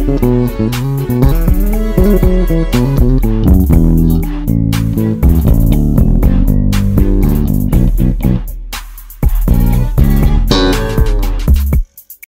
Mm-hmm.